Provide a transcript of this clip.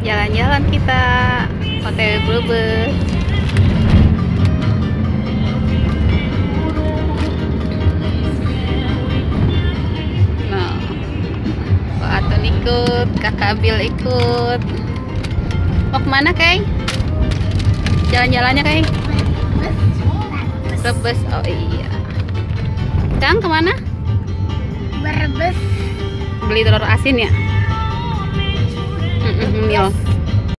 jalan-jalan kita OTW Brebes nah Pak Aton ikut kakak Bil ikut mau ke mana Kay? jalan-jalannya Kay? Brebes oh iya Kang ke mana? Berbes beli telur asin ya? else.